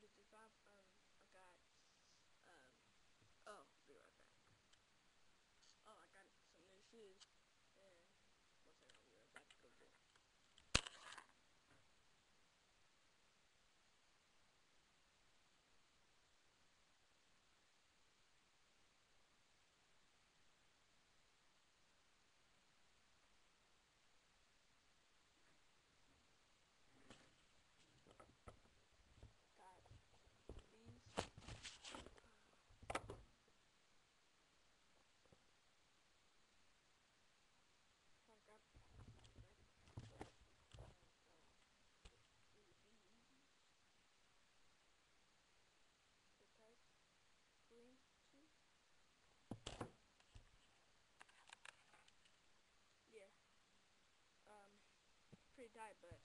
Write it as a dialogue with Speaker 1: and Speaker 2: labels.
Speaker 1: to the design died, but